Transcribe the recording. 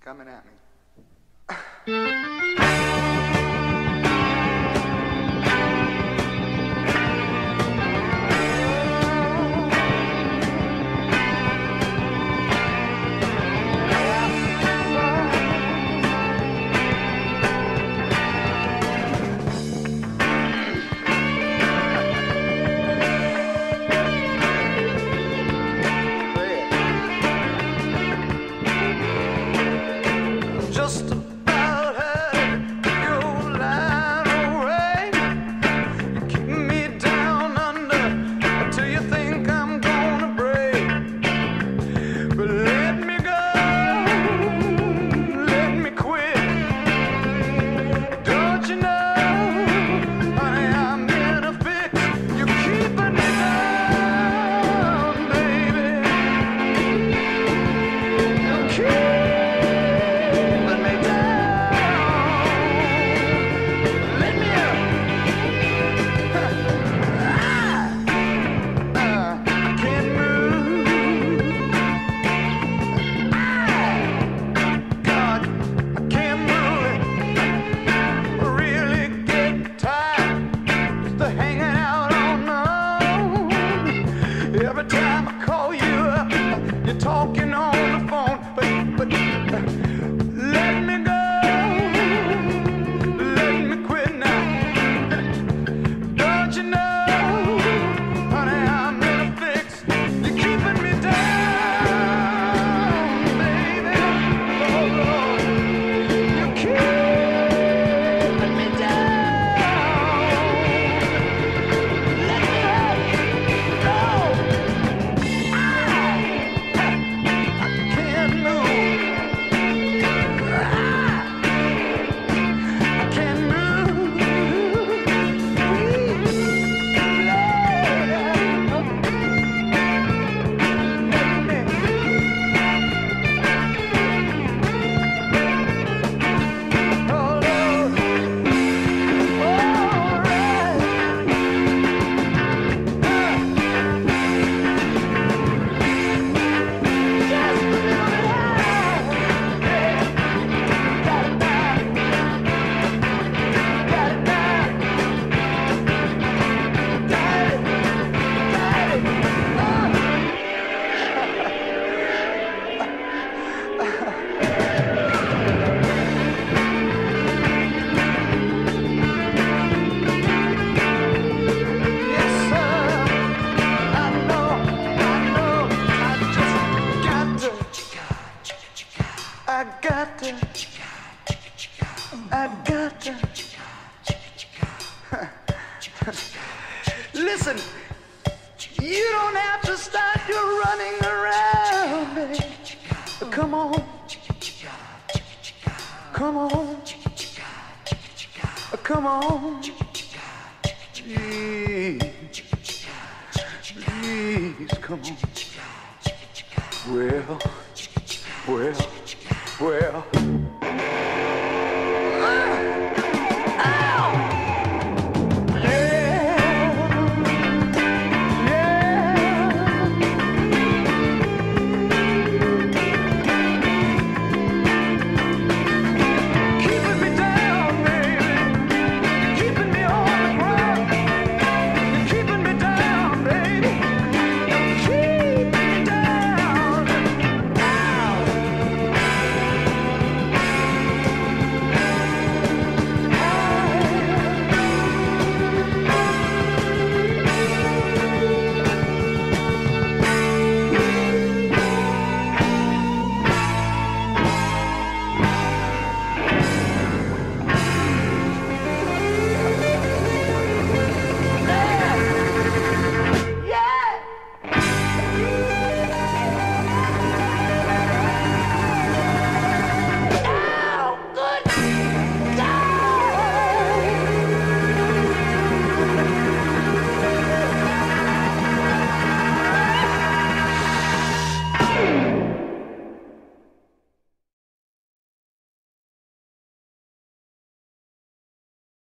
coming at me. I got you. Listen, you don't have to start your running around, baby. Come on. Come on. Come on. Please. Please, come on. Well, well.